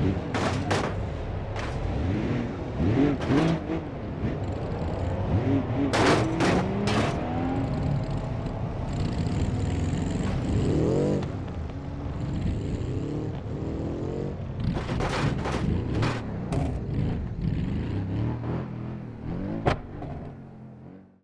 Mm-hmm.